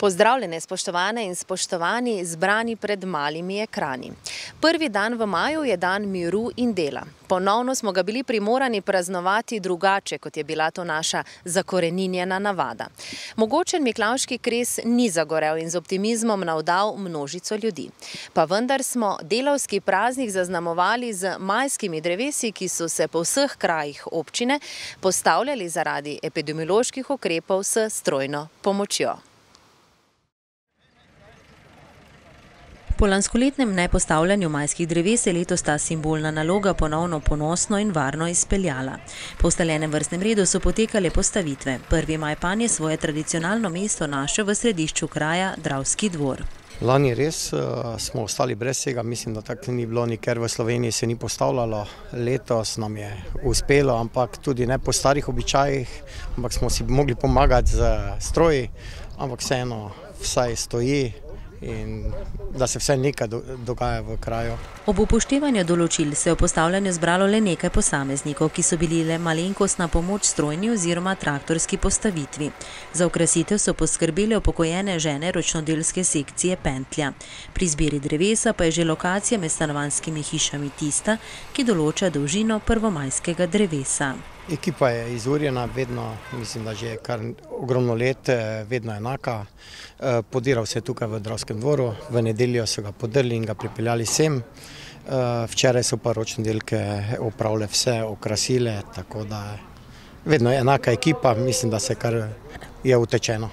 Pozdravljene, spoštovane in spoštovani, zbrani pred malimi ekrani. Prvi dan v maju je dan miru in dela. Ponovno smo ga bili primorani praznovati drugače, kot je bila to naša zakoreninjena navada. Mogočen Miklavški kres ni zagorel in z optimizmom navdal množico ljudi. Pa vendar smo delavski praznik zaznamovali z majskimi drevesi, ki so se po vseh krajih občine postavljali zaradi epidemioloških ukrepov s strojno pomočjo. Po lanskoletnem nepostavljanju majskih dreves je letos ta simbolna naloga ponovno ponosno in varno izpeljala. Po ustaljenem vrstnem redu so potekale postavitve. Prvi majpan je svoje tradicionalno mesto našel v središču kraja Dravski dvor. Lani res uh, smo ostali brez tega, mislim, da tako ni bilo nikjer v Sloveniji se ni postavljalo. Letos nam je uspelo, ampak tudi ne po starih običajih, ampak smo si mogli pomagati z stroji, ampak vseeno vsaj stoji in da se vse nekaj dogaja v kraju. Ob upoštevanju določil se je v postavljanju zbralo le nekaj posameznikov, ki so bili le malenkost na pomoč strojni oziroma traktorski postavitvi. Za okrasitev so poskrbeli upokojene žene ročnodelske sekcije Pentlja. Pri zbiri drevesa pa je že lokacija med stanovanskimi hišami tista, ki določa dolžino prvomajskega drevesa. Ekipa je izurjena, vedno, mislim, da že kar ogromno let, vedno enaka. Podiral se je tukaj v Dravskem dvoru, v nedeljo so ga podrli in ga pripeljali sem. Včeraj so pa ročne delke upravile vse, okrasile, tako da vedno je enaka ekipa, mislim, da se kar je utečeno.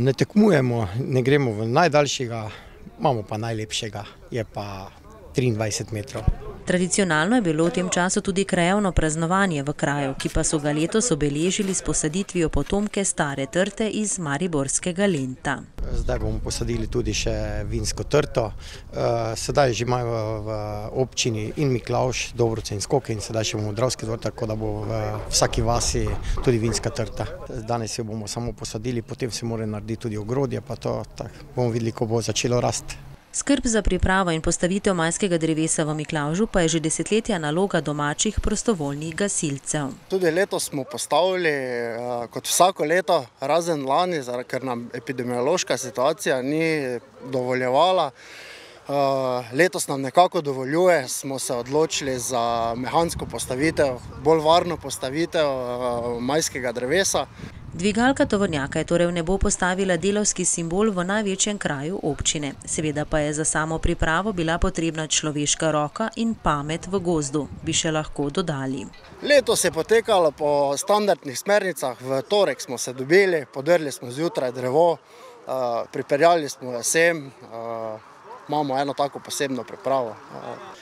Ne tekmujemo, ne gremo v najdaljšega, imamo pa najlepšega, je pa 23 metrov. Tradicionalno je bilo v tem času tudi krajevno praznovanje v kraju, ki pa so ga letos obeležili s posaditvijo potomke stare trte iz Mariborskega lenta. Zdaj bomo posadili tudi še vinsko trto. Sedaj že imajo v občini in Miklavš, Dobruce in Skoke in sedaj še bomo v Dravski dvor, tako da bo v vsaki vasi tudi vinska trta. Danes jo bomo samo posadili, potem se mora narediti tudi ogrodje, pa to bomo videli, ko bo začelo rasti. Skrb za pripravo in postavitev majskega drevesa v Miklavžu pa je že desetletja naloga domačih prostovoljnih gasilcev. Tudi letos smo postavili kot vsako leto, razen lani, ker nam epidemiološka situacija ni dovoljevala. Letos nam nekako dovoljuje, smo se odločili za mehansko postavitev, bolj varno postavitev majskega drevesa. Dvigalka tovornjaka je torej v nebo postavila delavski simbol v največjem kraju občine. Seveda pa je za samo pripravo bila potrebna človeška roka in pamet v gozdu, bi še lahko dodali. Letos je potekalo po standardnih smernicah, v torek smo se dobili, podrli smo zjutraj drevo, pripeljali smo jo sem, imamo eno tako posebno pripravo.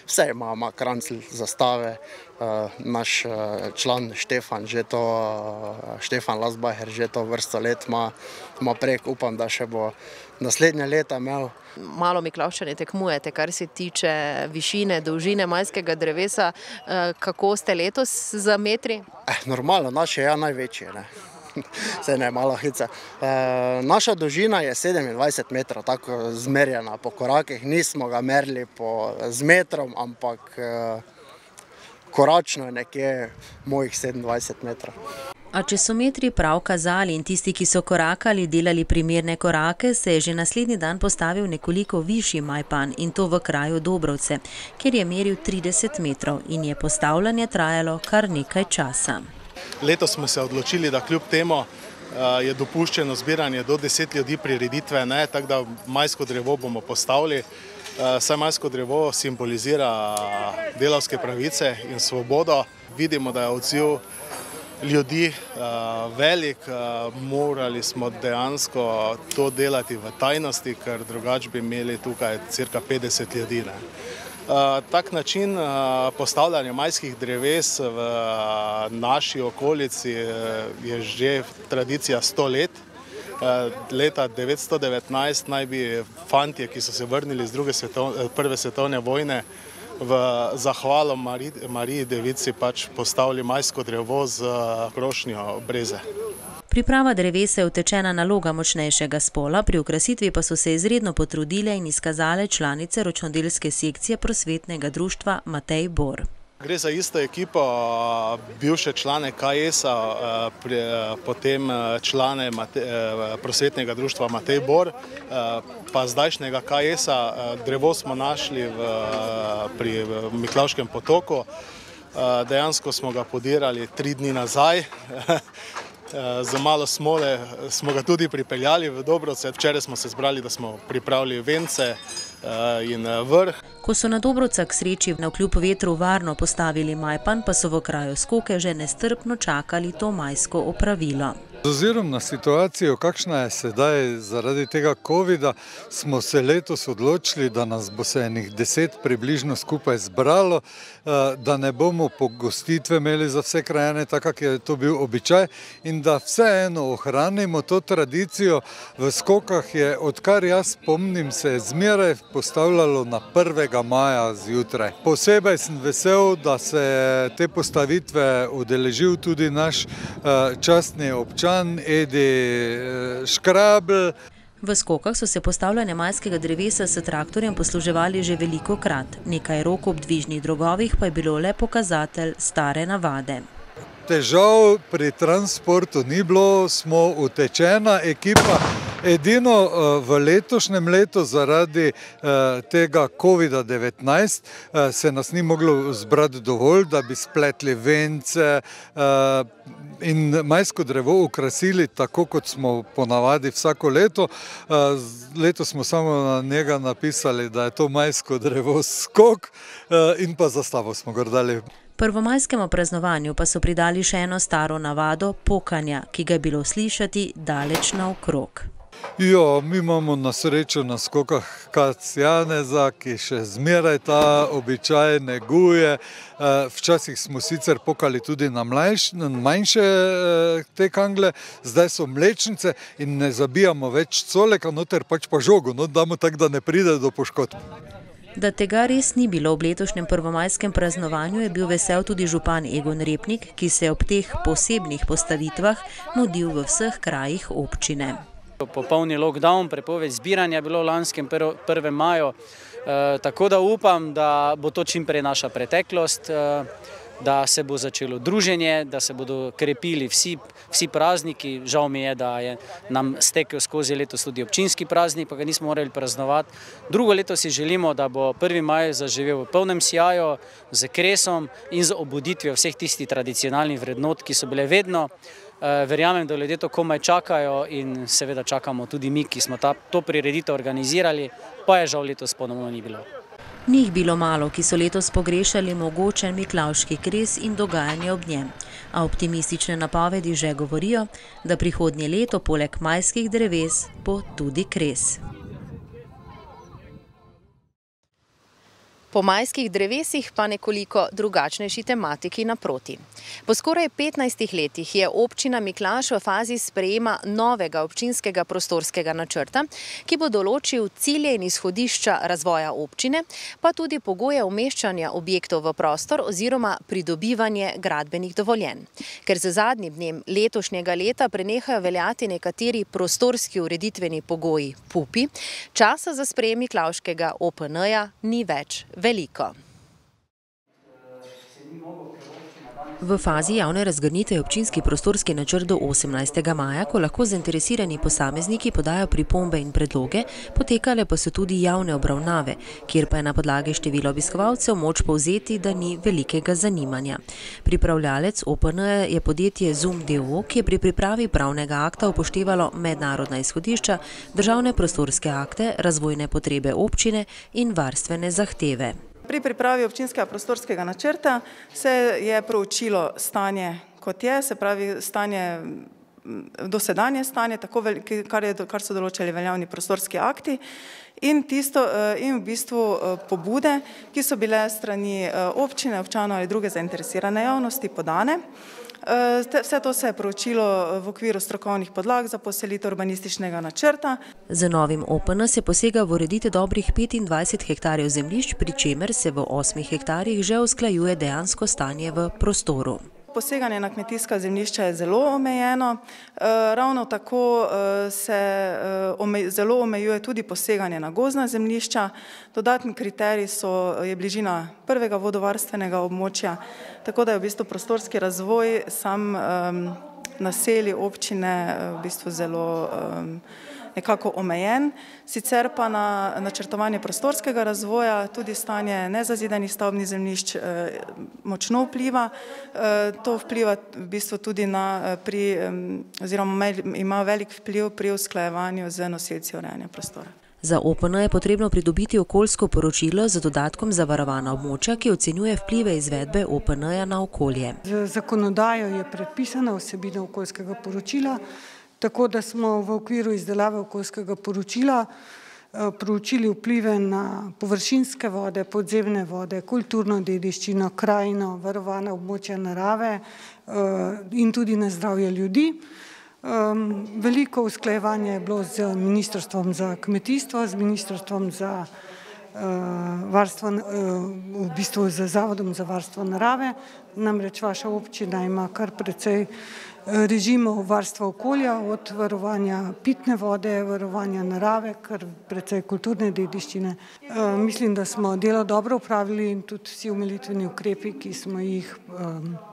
Vse ima, ima krancl, zastave, naš član Štefan, že to, Štefan Lasbaher, že to vrsto let ima, ima prek, upam, da še bo naslednja leta imel. Malo Miklavščani tekmujete, kar se tiče višine, dolžine majskega drevesa. Kako ste letos za metri? Normalno, naše je največje, ne. Saj ne, malo heca. Naša dolžina je sedemindvajset metrov, tako zmerjena po korakih, nismo ga merili z metrom, ampak koračno je nekje mojih sedemindvajset metrov. A če so metri prav kazali in tisti, ki so korakali, delali primerne korake, se je že naslednji dan postavil nekoliko višji majpan in to v kraju Dobrovce, kjer je meril trideset metrov in je postavljanje trajalo kar nekaj časa. Letos smo se odločili, da kljub temu je dopuščeno zbiranje do deset ljudi prireditve, ne, tako da majsko drevo bomo postavili. Saj majsko drevo simbolizira delavske pravice in svobodo. Vidimo, da je odziv ljudi velik, morali smo dejansko to delati v tajnosti, ker drugače bi imeli tukaj cirka petdeset ljudi, ne. Tak način postavljanja majskih dreves v naši okolici je že tradicija sto let. Leta devetsto devetnajst naj bi fantje, ki so se vrnili iz druge prve svetovne vojne, v zahvalo Mariji devici pač postavili majsko drevo s krošnjo breze. Priprava drevesa je utečena naloga močnejšega spola, pri okrasitvi pa so se izredno potrudile in izkazale članice ročnodelske sekcije Prosvetnega društva Matej Bor. Gre za isto ekipo, bivše člane KS-a, potem člane prosvetnega društva Matej Bor, pa zdajšnjega KS-a. Drevo smo našli v, pri Miklavškem potoku. Dejansko smo ga podirali tri dni nazaj. Za malo smole smo ga tudi pripeljali v Dobrocet. Včeraj smo se zbrali, da smo pripravili vence in vrh. Ko so na Dobrocah k sreči na vkljub vetru varno postavili majpan, pa so v kraju skoke že nestrpno čakali to majsko opravilo. Z ozirom na situacijo, kakšna je sedaj zaradi tega COVID-a, smo se letos odločili, da nas bo se enih deset približno skupaj zbralo, da ne bomo pogostitve imeli za vse krajane, tako kak je to bil običaj in da vseeno ohranimo to tradicijo. V skokah je, odkar jaz spomnim, se je zmeraj postavljalo na 1. maja zjutraj. Posebej sem vesel, da se te postavitve udeležil tudi naš častni občan, Edi Škrabl. V skokah so se postavljanje majskega drevesa s traktorjem posluževali že veliko krat. Nekaj rok ob dvižnih drogovih pa je bilo le pokazatelj stare navade. Težav pri transportu ni bilo, smo utečena ekipa. Edino v letošnjem letu zaradi tega COVID-19 se nas ni moglo zbrati dovolj, da bi spletli vence in majsko drevo ukrasili tako, kot smo ponavadi vsako leto. Letos smo samo na njega napisali, da je to majsko drevo skok in pa zastavo smo gor dali. Prvomajskemu praznovanju pa so pridali še eno staro navado pokanja, ki ga je bilo slišati daleč naokrog. Ja, mi imamo na srečo na skokah Kac Janeza, ki še zmeraj ta običaj neguje. Včasih smo sicer pokali tudi na manjše te kangle, zdaj so mlečnice in ne zabijamo več coleka, noter pač pa žogo, no damo tako, da ne pride do poškodb. Da tega res ni bilo v letošnjem prvomajskem praznovanju, je bil vesel tudi župan Egon Repnik, ki se je ob teh posebnih postavitvah mudil v vseh krajih občine. Popolni lockdown, prepoved zbiranja je bilo v lanskem 1. maju, tako da upam, da bo to čim prej naša preteklost, da se bo začelo druženje, da se bodo krepili vsi prazniki. Žal mi je, da je nam stekel skozi letos tudi občinski praznik, pa ga nismo morali praznovati. Drugo leto si želimo, da bo 1. maj zaživel v polnem sijaju, z kresom in z obuditvijo vseh tistih tradicionalnih vrednot, ki so bile vedno. Verjamem, da ljudje to komaj čakajo in seveda čakamo tudi mi, ki smo to prireditev organizirali, pa je žal letos ponovno ni bilo. Ni jih bilo malo, ki so letos pogrešali mogočen Miklavški kres in dogajanje ob njem. A optimistične napovedi že govorijo, da prihodnje leto poleg majskih dreves bo tudi kres. Po majskih drevesih pa nekoliko drugačnejši tematiki naproti. Po skoraj 15 letih je občina Miklaš v fazi sprejema novega občinskega prostorskega načrta, ki bo določil cilje in izhodišča razvoja občine, pa tudi pogoje umeščanja objektov v prostor oziroma pridobivanje gradbenih dovoljenj. Ker z zadnjim dnem letošnjega leta prenehajo veljati nekateri prostorski ureditveni pogoji PUPI, časa za sprejem Miklavškega OPN-ja ni več veliko. V fazi javne razgrnitve je občinski prostorski načrt do 18. maja, ko lahko zainteresirani posamezniki podajo pripombe in predloge, potekale pa so tudi javne obravnave, kjer pa je na podlagi števila obiskovalcev moč povzeti, da ni velikega zanimanja. Pripravljalec OPN je podjetje Zoom DO, ki je pri pripravi pravnega akta upoštevalo mednarodna izhodišča, državne prostorske akte, razvojne potrebe občine in varstvene zahteve. Pri pripravi občinskega prostorskega načrta se je proučilo stanje, kot je, se pravi stanje, dosedanje stanje, tako kar so določali veljavni prostorski akti in tisto in v bistvu pobude, ki so bile strani občine, občanov ali druge zainteresirane javnosti podane. Vse to se je proučilo v okviru strokovnih podlag za poselitev urbanističnega načrta. Z novim OPN se posega v ureditev dobrih petindvajset hektarjev zemljišč, pri čemer se v osmih hektarjih že usklajuje dejansko stanje v prostoru. Poseganje na kmetijska zemljišča je zelo omejeno, ravno tako se zelo omejuje tudi poseganje na gozna zemljišča. Dodatni kriterij so, je bližina prvega vodovarstvenega območja, tako da je v bistvu prostorski razvoj sam naselij občine v bistvu zelo nekako omejen. Sicer pa na načrtovanje prostorskega razvoja tudi stanje nezazidanih stavbnih zemljišč močno vpliva. To vpliva v bistvu tudi na pri oziroma ima velik vpliv pri usklajevanju z nosilci urejanja prostora. Za OPN je potrebno pridobiti okoljsko poročilo z dodatkom zavarovana območja, ki ocenjuje vplive izvedbe OPN-ja na okolje. Z zakonodajo je predpisana vsebina okoljskega poročila, tako da smo v okviru izdelave okoljskega poročila proučili vplive na površinske vode, podzemne vode, kulturno dediščino, krajino, varovana območja narave in tudi na zdravje ljudi. Veliko usklajevanja je bilo z Ministrstvom za kmetijstvo, z Ministrstvom za varstvo v bistvu z Zavodom za varstvo narave, namreč vaša občina ima kar precej režimov varstva okolja, od varovanja pitne vode, varovanja narave, kar precej kulturne dediščine. Mislim, da smo delo dobro opravili in tudi vsi omilitveni ukrepi, ki smo jih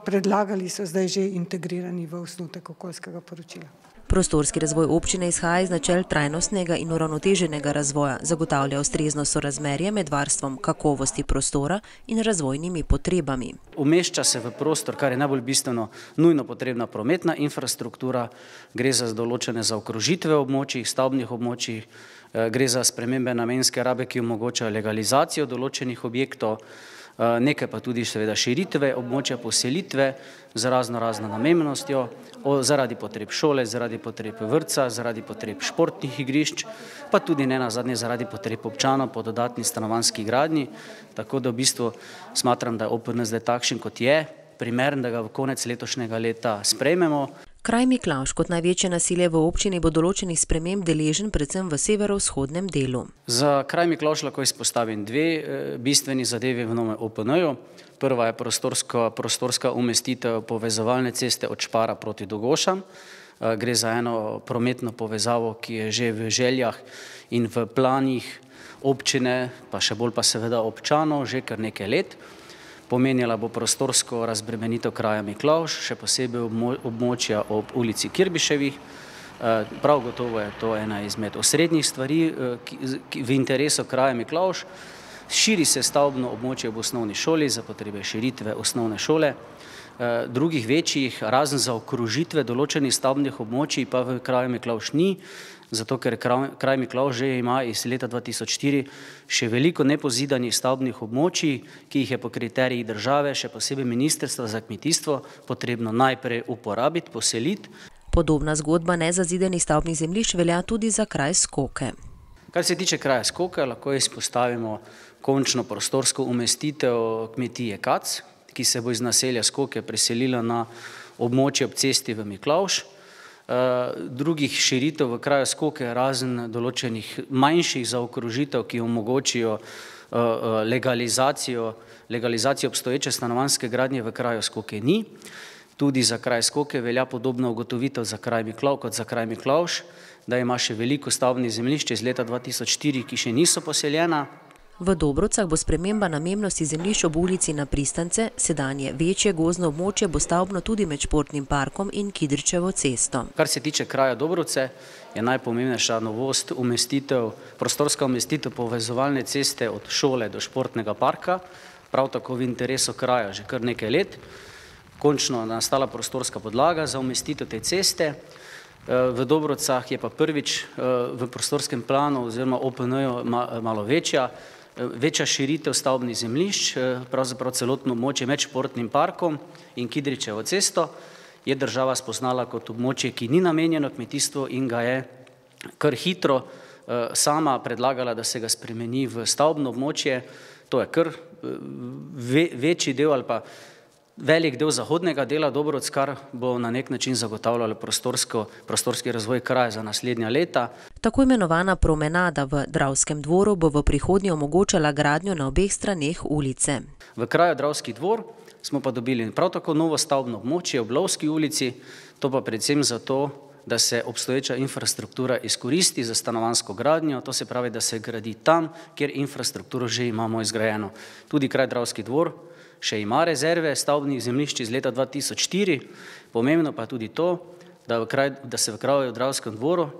predlagali, so zdaj že integrirani v osnutek okoljskega poročila. Prostorski razvoj občine izhaja iz načel trajnostnega in uravnoteženega razvoja, zagotavlja ustrezno sorazmerje med varstvom kakovosti prostora in razvojnimi potrebami. Umešča se v prostor, kar je najbolj bistveno, nujno potrebna prometna infrastruktura, gre za določene zaokrožitve območij, stavbnih območij, gre za spremembe namenske rabe, ki omogočajo legalizacijo določenih objektov, nekaj pa tudi seveda širitve območja, poselitve z raznorazno namembnostjo, zaradi potreb šole, zaradi potreb vrtca, zaradi potreb športnih igrišč, pa tudi nenazadnje zaradi potreb občanov po dodatni stanovanjski gradnji, tako da v bistvu smatram, da je OPN zdaj takšen, kot je, primeren, da ga v konec letošnjega leta sprejmemo. Kraj Miklavž kot največje naselje v občini bo določenih sprememb deležen predvsem v severovzhodnem delu. Za kraj Miklavž lahko izpostavim dve bistveni zadevi v novem OPN-ju. Prva je prostorsko, prostorska umestitev povezovalne ceste od Špara proti Dogošam. Gre za eno prometno povezavo, ki je že v željah in v planih občine, pa še bolj pa seveda občanov že kar nekaj let. Pomenila bo prostorsko razbremenitev kraja Miklavž, še posebej območja ob ulici Kirbiševih. Prav gotovo je to ena izmed osrednjih stvari v interesu kraja Miklavž. Širi se stavbno območje ob osnovni šoli za potrebe širitve osnovne šole. Drugih večjih, razen zaokrožitve določenih stavbnih območij, pa v kraju Miklavž ni, zato ker kraj Miklavž že ima iz leta dva tisoč štiri še veliko nepozidanih stavbnih območij, ki jih je po kriterijih države, še posebej Ministrstva za kmetijstvo, potrebno najprej uporabiti, poseliti. Podobna zgodba nezazidanih stavbnih zemljišč velja tudi za kraj Skoke. Kar se tiče kraja Skoke, lahko izpostavimo končno prostorsko umestitev kmetije Kac, ki se bo iz naselja Skoke preselila na območje ob cesti v Miklavž. Drugih širitev v kraju Skoke, razen določenih manjših zaokrožitev, ki omogočijo legalizacijo, legalizacijo obstoječe stanovanjske gradnje v kraju Skoke, ni. Tudi za kraj Skoke velja podobna ugotovitev za kraj kot za kraj Miklavž, da ima še veliko stavbnih zemljišč iz leta dva tisoč štiri, ki še niso poseljena. V Dobrovcah bo sprememba namembnosti zemljišč ob ulici Na Pristance, sedanje večje gozdno območje bo stavbno tudi med športnim parkom in Kidričevo cesto. Kar se tiče kraja Dobrovce, je najpomembnejša novost umestitev, prostorska umestitev povezovalne ceste od šole do športnega parka, prav tako v interesu kraja že kar nekaj let. Končno nastala prostorska podlaga za umestitev te ceste. V Dobrovcah je pa prvič v prostorskem planu oziroma OPN-ju malo večja, večja širitev stavbnih zemljišč, pravzaprav celotno območje med športnim parkom in Kidričevo cesto je država spoznala kot območje, ki ni namenjeno kmetijstvu in ga je kar hitro sama predlagala, da se ga spremeni v stavbno območje. To je kar večji del ali pa velik del zahodnega dela Dobrovc, kar bo na neki način zagotavljalo prostorski razvoj kraja za naslednja leta. Tako imenovana promenada v Dravskem dvoru bo v prihodnje omogočala gradnjo na obeh straneh ulice. V kraju Dravski dvor smo pa dobili prav tako novo stavbno območje v Lovski ulici, to pa predvsem zato, da se obstoječa infrastruktura izkoristi za stanovansko gradnjo, to se pravi, da se gradi tam, kjer infrastrukturo že imamo izgrajeno. Tudi kraj Dravski dvor še ima rezerve stavbnih zemljišč iz leta 2004, pomembno pa tudi to, da, kraj, da se v kraju Dravskem dvoru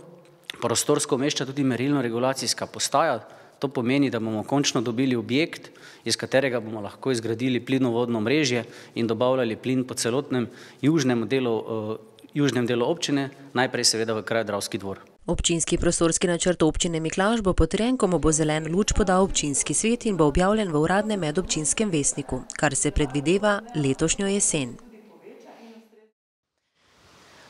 prostorsko umešča tudi merilno-regulacijska postaja, to pomeni, da bomo končno dobili objekt, iz katerega bomo lahko izgradili plinovodno mrežje in dobavljali plin po celotnem južnem delu, uh, južnem delu občine, najprej seveda v kraj Dravski dvor. Občinski prostorski načrt občine Miklaž bo potrjen, ko mu bo zelen luč podal občinski svet in bo objavljen v uradnem medobčinskem vesniku, kar se predvideva letošnjo jesen.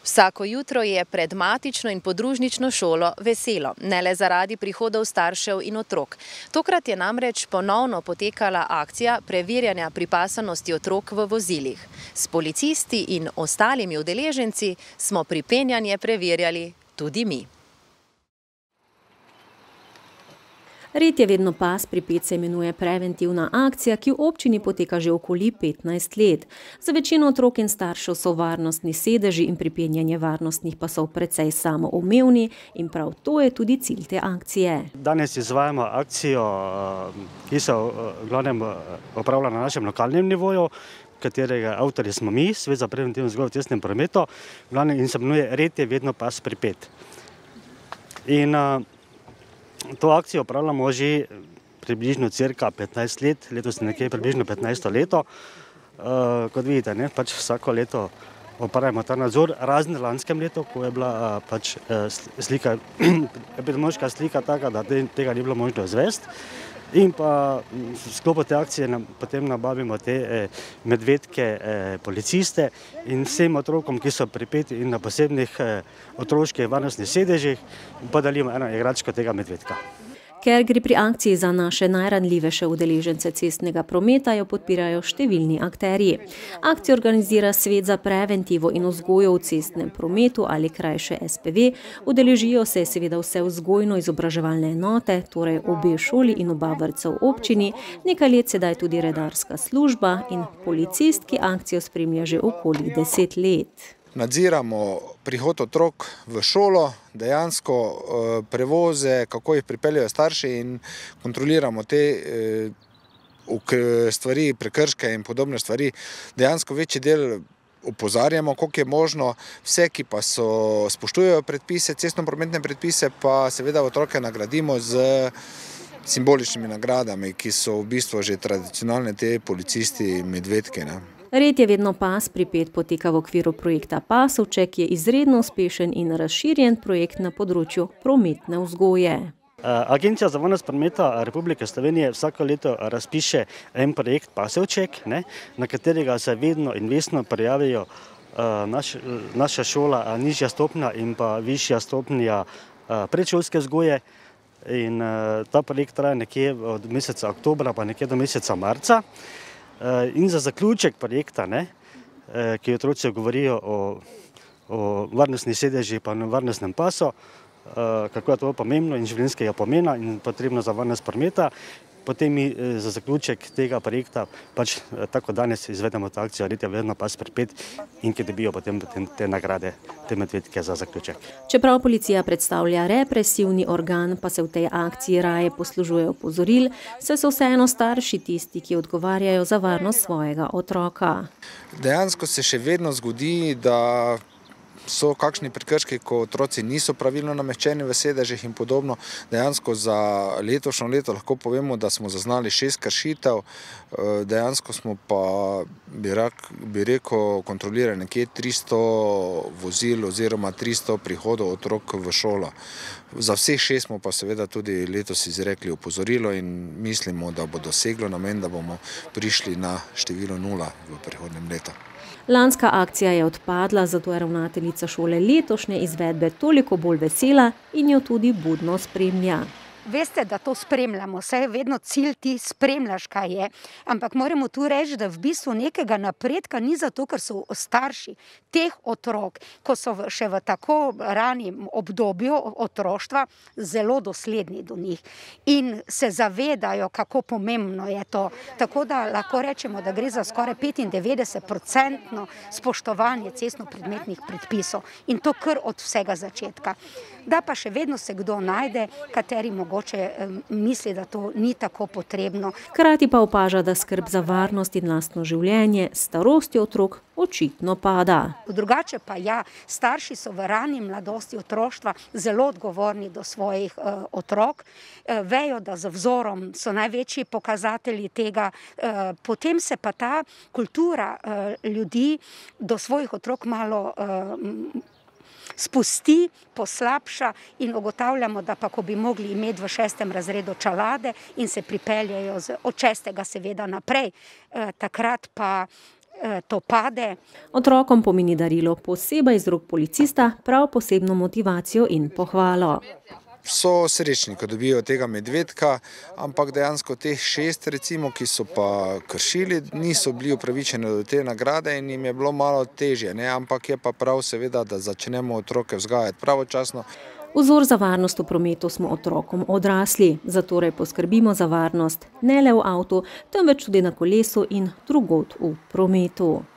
Vsako jutro je pred matično in podružnično šolo veselo, ne le zaradi prihodov staršev in otrok. Tokrat je namreč ponovno potekala akcija preverjanja pripasanosti otrok v vozilih. S policisti in ostalimi udeleženci smo pripenjanje preverjali tudi mi. Red je vedno pas, pripet se imenuje preventivna akcija, ki v občini poteka že okoli 15 let. Za večino otrok in staršev so varnostni sedeži in pripenjanje varnostnih pasov precej samoumevni in prav to je tudi cilj te akcije. Danes izvajamo akcijo, ki se v glavnem opravlja na našem lokalnem nivoju, katerega avtori smo mi, Svet za preventivno vzgojo v cestnem prometu, in se imenuje Red je vedno pas, pripet. In uh, To akcijo upravljamo že približno cirka 15 let, letos je nekje približno 15 leto. Uh, kot vidite, ne, pač vsako leto opravljamo ta nadzor, razen lanskem letu, ko je bila uh, pač, uh, slika, epidemiološka slika taka, da te, tega ni bilo možno izvesti. In pa v sklopu te akcije nam, potem nabavimo te eh, medvedke eh, policiste in vsem otrokom, ki so pripeti in na posebnih eh, otroških varnostnih sedežih, podelimo eno igračko tega medvedka. Ker gre pri akciji za naše najranljivejše udeležence cestnega prometa, jo podpirajo številni akterji. Akcijo organizira Svet za preventivo in vzgojo v cestnem prometu ali krajše SPV. Udeležijo se seveda vse vzgojno-izobraževalne enote, torej obe šoli in oba vrtca v občini, nekaj let sedaj tudi redarska služba in policist, ki akcijo spremlja že okoli deset let nadziramo prihod otrok v šolo, dejansko eh, prevoze, kako jih pripeljajo starši in kontroliramo te eh, stvari, prekrške in podobne stvari. Dejansko večji del opozarjamo, koliko je možno, vse, ki pa so spoštujejo predpise, cestno-prometne predpise, pa seveda otroke nagradimo z simboličnimi nagradami, ki so v bistvu že tradicionalne te policisti medvedke. Ne. Red je vedno pas, pripet poteka v okviru projekta Pasovček, ki je izredno uspešen in razširjen projekt na področju prometne vzgoje. Agencija za varnost prometa Republike Slovenije vsako leto razpiše en projekt Pasovček, ne, na katerega se vedno in vesno prijavijo naš, naša šola, nižja stopnja in pa višja stopnja predšolske vzgoje. In ta projekt traja nekje od meseca oktobra pa nekje do meseca marca. Eh, in za zaključek projekta, ne, eh, ki otroci govorijo o, o varnostni sedeži na varnostnem pasu, eh, kako je to pomembno in življenjskega pomena in potrebno za varnost prometa, Potem mi eh, za zaključek tega projekta, pač eh, tako danes izvedemo to akcijo, je vedno pas pripet in ki dobijo potem te nagrade, te medvedke za zaključek. Čeprav policija predstavlja represivni organ, pa se v tej akciji raje poslužuje opozoril, se so vseeno starši tisti, ki odgovarjajo za varnost svojega otroka. Dejansko se še vedno zgodi, da so kakšni prekrški, ko otroci niso pravilno nameščeni v sedežih in podobno. Dejansko za letošnjo leto lahko povemo, da smo zaznali šest kršitev, eh, dejansko smo pa, bi, rak, bi rekel, kontrolirali nekje 300 vozil oziroma 300 prihodov otrok v šolo. Za vseh šest smo pa seveda tudi letos izrekli opozorilo in mislimo, da bo doseglo namen, da bomo prišli na število nula v prihodnem letu. Lanska akcija je odpadla, zato je ravnateljica šole letošnje izvedbe toliko bolj vesela in jo tudi budno spremlja. Veste, da to spremljamo, vse je vedno cilj, ti spremljaš, kaj je. Ampak moramo tu reči, da v bistvu nekega napredka ni zato, ker so starši teh otrok, ko so še v tako ranem obdobju otroštva, zelo dosledni do njih in se zavedajo, kako pomembno je to. Tako da lahko rečemo, da gre za skoraj 95-odstotno spoštovanje cestno-predmetnih predpisov in to kar od vsega začetka. Da pa še vedno se kdo najde, kateri mogoče misli, da to ni tako potrebno. Hkrati pa opaža, da skrb za varnost in lastno življenje s starostjo otrok očitno pada. Drugače pa ja, starši so v rani mladosti otroštva zelo odgovorni do svojih uh, otrok, uh, vejo, da z vzorom so največji pokazatelji tega, uh, potem se pa ta kultura uh, ljudi do svojih otrok malo uh, spusti, poslabša in ugotavljamo, da pa ko bi mogli imeti v šestem razredu čalade in se pripeljajo z, od šestega seveda naprej, eh, takrat pa eh, to pade. Otrokom pomeni darilo posebej iz rok policista prav posebno motivacijo in pohvalo so srečni, ko dobijo tega medvedka, ampak dejansko teh šest, recimo, ki so pa kršili, niso bili upravičeni do te nagrade in jim je bilo malo težje. Ne? Ampak je pa prav, seveda, da začnemo otroke vzgajati pravočasno. Vzor za varnost v prometu smo otrokom odrasli, zato poskrbimo za varnost ne le v avtu, temveč tudi na kolesu in drugod v prometu.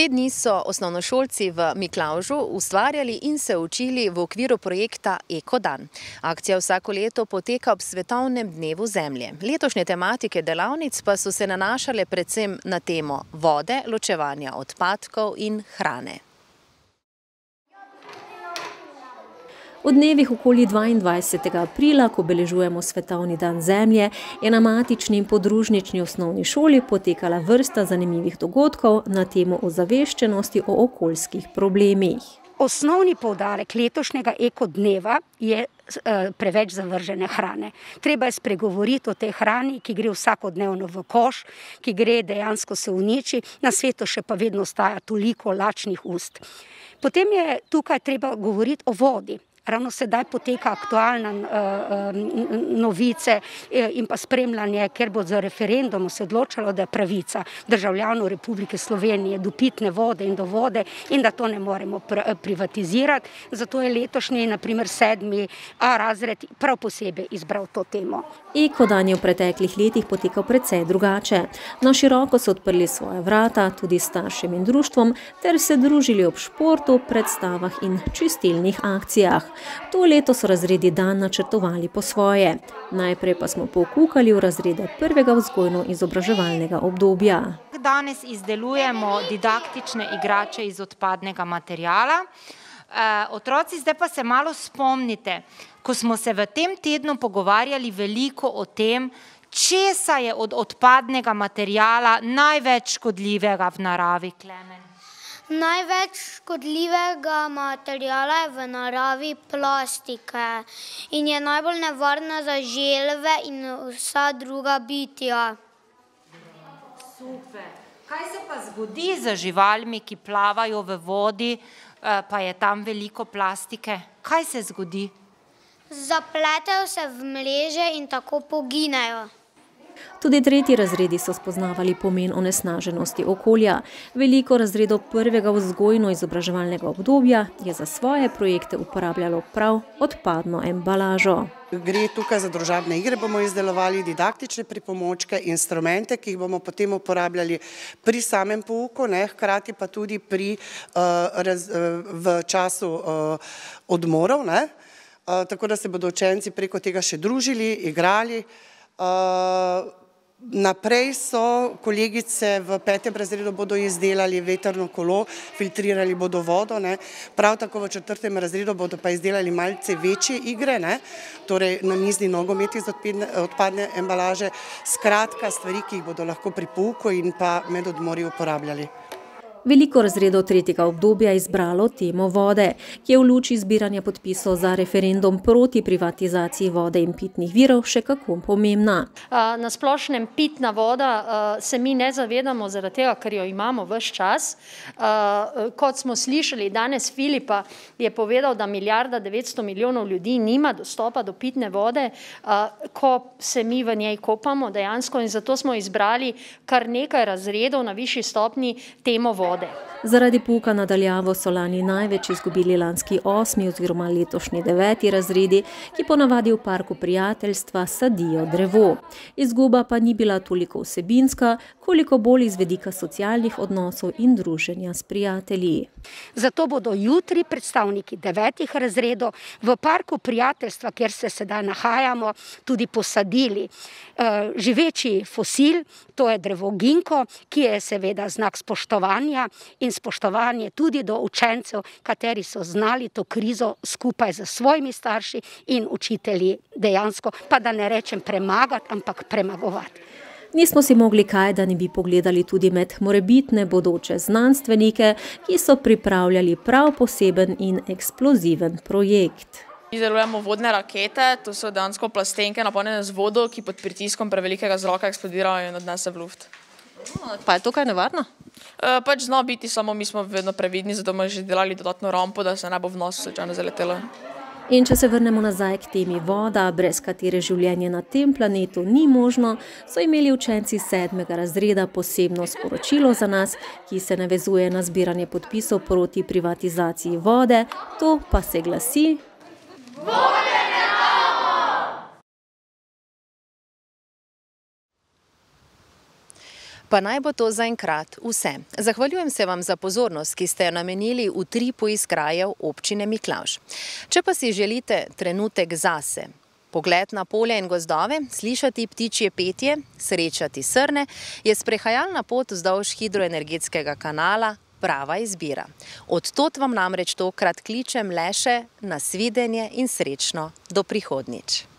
Te dni so osnovnošolci v Miklaužu ustvarjali in se učili v okviru projekta Ekodan. Akcija vsako leto poteka ob svetovnem dnevu zemlje. Letošnje tematike delavnic pa so se nanašale predvsem na temo vode, ločevanja odpadkov in hrane. V dnevih okoli 22. aprila, ko obeležujemo Svetovni dan Zemlje, je na matični in podružnični osnovni šoli potekala vrsta zanimivih dogodkov na temo ozaveščenosti o okoljskih problemih. Osnovni poudarek letošnjega ekodneva je uh, preveč zavržene hrane. Treba je spregovoriti o tej hrani, ki gre vsakodnevno v koš, ki gre dejansko se uniči, na svetu še pa vedno ostaja toliko lačnih ust. Potem je tukaj treba govoriti o vodi. Ravno sedaj poteka aktualna uh, novice eh, in pa spremljanje, ker bo za referendum se odločalo, da je pravica državljanov Republike Slovenije do pitne vode in do vode in da to ne moremo pr privatizirati. Zato je letošnji, naprimer sedmi A razred, prav posebej izbral to temo. Eko dan je v preteklih letih potekal precej drugače. Na široko so odprli svoje vrata tudi staršem in društvom ter se družili ob športu, predstavah in čistilnih akcijah. To leto so razredi dan načrtovali po svoje. Najprej pa smo pokukali v razrede prvega vzgojno-izobraževalnega obdobja. Danes izdelujemo didaktične igrače iz odpadnega materijala. E, otroci, zdaj pa se malo spomnite, ko smo se v tem tednu pogovarjali veliko o tem, česa je od odpadnega materijala največ škodljivega v naravi, Klemen. Največ škodljivega materijala je v naravi plastike in je najbolj nevarna za želve in vsa druga bitja. Super. Kaj se pa zgodi z živalmi, ki plavajo v vodi, eh, pa je tam veliko plastike? Kaj se zgodi? Zapletejo se v mreže in tako poginejo. Tudi tretji razredi so spoznavali pomen onesnaženosti okolja. Veliko razredov prvega vzgojno-izobraževalnega obdobja je za svoje projekte uporabljalo prav odpadno embalažo. Gre tukaj za družabne igre, bomo izdelovali didaktične pripomočke, instrumente, ki jih bomo potem uporabljali pri samem pouku, ne, hkrati pa tudi pri, uh, raz, uh, v času uh, odmorov, ne, uh, tako da se bodo učenci preko tega še družili, igrali. Uh, Naprej so kolegice v petem razredu bodo izdelali veterno kolo, filtrirali bodo vodo, ne. prav tako v četrtem razredu bodo pa izdelali malce večje igre, ne. torej na mizni nogometi iz odpadne embalaže, skratka stvari, ki jih bodo lahko pri pouku in pa med odmori uporabljali. Veliko razredov tretjega obdobja je izbralo temo vode, ki je v luči zbiranja podpisov za referendum proti privatizaciji vode in pitnih virov še kako pomembna. Na splošnem pitna voda se mi ne zavedamo zaradi tega, ker jo imamo vse čas. Kot smo slišali danes Filipa je povedal, da milijarda 900 milijonov ljudi nima dostopa do pitne vode, ko se mi v njej kopamo dejansko in zato smo izbrali kar nekaj razredov na višji stopni temo vode vode. Zaradi puka nadaljavo so lani največ izgubili lanski osmi oziroma letošnji deveti razredi, ki ponavadi v parku prijateljstva sadijo drevo. Izguba pa ni bila toliko vsebinska, koliko bolj iz vedika socialnih odnosov in druženja s prijatelji. Zato bodo jutri predstavniki devetih razredov v parku prijateljstva, kjer se sedaj nahajamo, tudi posadili uh, živeči fosil, to je drevo ginko, ki je seveda znak spoštovanja in spoštovanje tudi do učencev, kateri so znali to krizo skupaj z svojimi starši in učitelji dejansko, pa da ne rečem premagati, ampak premagovati. Nismo si mogli kaj, da ne bi pogledali tudi med morebitne bodoče znanstvenike, ki so pripravljali prav poseben in eksploziven projekt. Izdelujemo vodne rakete, to so dejansko plastenke napolnjene z vodo, ki pod pritiskom prevelikega zraka eksplodirajo in odnese v luft. Pa je to kaj nevarno? E, pač zna biti, samo mi smo vedno previdni, zato smo že delali dodatno rampo, da se ne bo v nos slučajno zaletelo. In če se vrnemo nazaj k temi voda, brez katere življenje na tem planetu ni možno, so imeli učenci sedmega razreda posebno sporočilo za nas, ki se navezuje na zbiranje podpisov proti privatizaciji vode, to pa se glasi: Vode! Pa naj bo to zaenkrat vse. Zahvaljujem se vam za pozornost, ki ste jo namenili v tripu iz krajev občine Miklavž. Če pa si želite trenutek zase, pogled na polje in gozdove, slišati ptičje petje, srečati srne, je sprehajalna pot vzdolž hidroenergetskega kanala prava izbira. Od tot vam namreč tokrat kličem le še na svidenje in srečno do prihodnič.